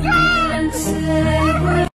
Yeah.